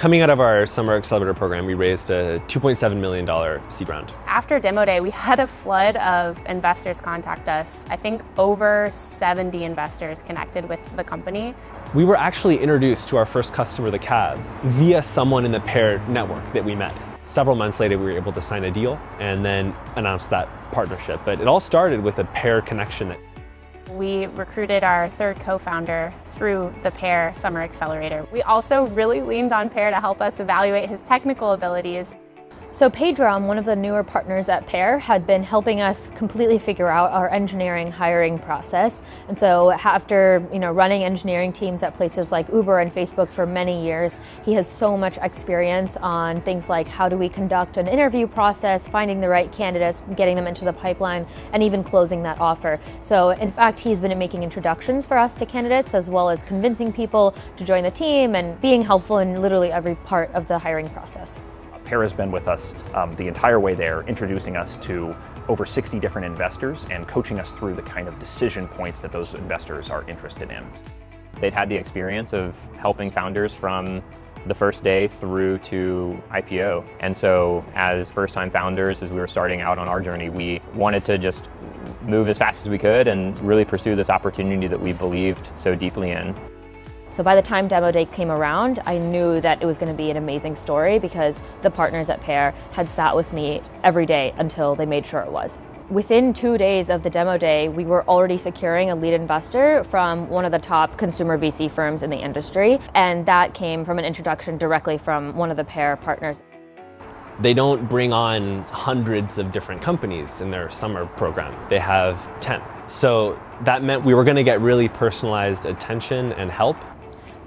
Coming out of our summer accelerator program, we raised a $2.7 million seed round. After demo day, we had a flood of investors contact us. I think over 70 investors connected with the company. We were actually introduced to our first customer, the Cavs, via someone in the Pear network that we met. Several months later, we were able to sign a deal and then announce that partnership. But it all started with a Pear connection. We recruited our third co-founder through the Pear Summer Accelerator. We also really leaned on Pear to help us evaluate his technical abilities. So Pedram, um, one of the newer partners at Pear, had been helping us completely figure out our engineering hiring process. And so after you know running engineering teams at places like Uber and Facebook for many years, he has so much experience on things like how do we conduct an interview process, finding the right candidates, getting them into the pipeline, and even closing that offer. So in fact, he's been making introductions for us to candidates as well as convincing people to join the team and being helpful in literally every part of the hiring process. Pear has been with us um, the entire way there, introducing us to over 60 different investors and coaching us through the kind of decision points that those investors are interested in. They'd had the experience of helping founders from the first day through to IPO. And so as first-time founders, as we were starting out on our journey, we wanted to just move as fast as we could and really pursue this opportunity that we believed so deeply in. So by the time demo day came around, I knew that it was going to be an amazing story because the partners at Pear had sat with me every day until they made sure it was. Within two days of the demo day, we were already securing a lead investor from one of the top consumer VC firms in the industry, and that came from an introduction directly from one of the Pear partners. They don't bring on hundreds of different companies in their summer program. They have 10. So that meant we were going to get really personalized attention and help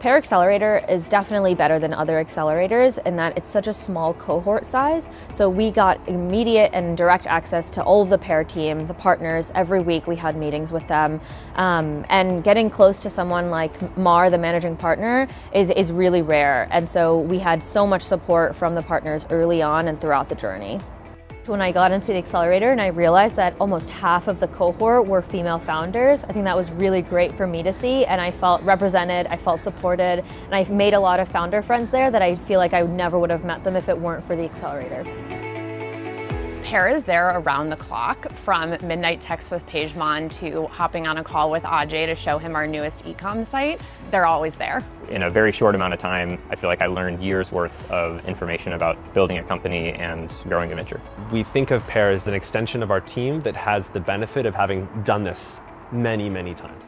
Pear Accelerator is definitely better than other accelerators in that it's such a small cohort size. So we got immediate and direct access to all of the Pear team, the partners. Every week we had meetings with them. Um, and getting close to someone like Mar, the managing partner, is, is really rare. And so we had so much support from the partners early on and throughout the journey. When I got into the accelerator and I realized that almost half of the cohort were female founders, I think that was really great for me to see and I felt represented, I felt supported, and I've made a lot of founder friends there that I feel like I never would have met them if it weren't for the accelerator. Pear is there around the clock from midnight text with Pejman to hopping on a call with Ajay to show him our newest ecom site. They're always there. In a very short amount of time, I feel like I learned years worth of information about building a company and growing a venture. We think of Pear as an extension of our team that has the benefit of having done this many, many times.